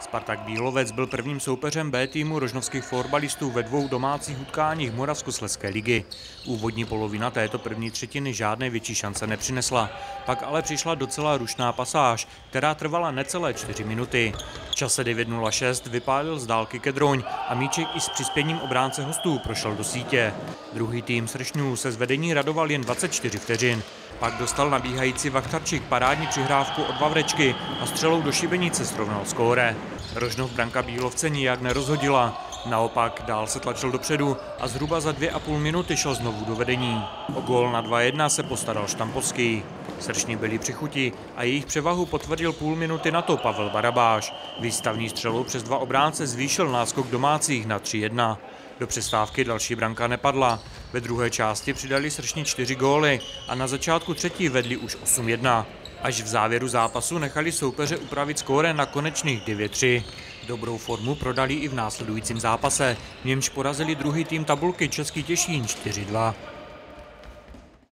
Spartak Bílovec byl prvním soupeřem B týmu rožnovských fotbalistů ve dvou domácích utkáních Moravskoslezské ligy. Úvodní polovina této první třetiny žádné větší šance nepřinesla. Pak ale přišla docela rušná pasáž, která trvala necelé čtyři minuty. Čase 9.06 vypálil z dálky Kedroň a míček i s přispěním obránce hostů prošel do sítě. Druhý tým Sršňů se zvedení radoval jen 24 vteřin. Pak dostal nabíhající Vachtarčík parádní přihrávku od Vavrečky a střelou do šibenice srovnal skóre. Rožnov branka Bílovce nijak nerozhodila. Naopak dál se tlačil dopředu a zhruba za dvě a půl minuty šel znovu do vedení. O gól na 2-1 se postaral Štampovský. Srční byli při chuti a jejich převahu potvrdil půl minuty na to Pavel Barabáš. Výstavní střelu přes dva obránce zvýšil náskok domácích na 3-1. Do přestávky další branka nepadla. Ve druhé části přidali srční čtyři góly a na začátku třetí vedli už 8-1. Až v závěru zápasu nechali soupeře upravit skóre na konečných 9-3. Dobrou formu prodali i v následujícím zápase, v němž porazili druhý tým tabulky Český Těšín 4-2.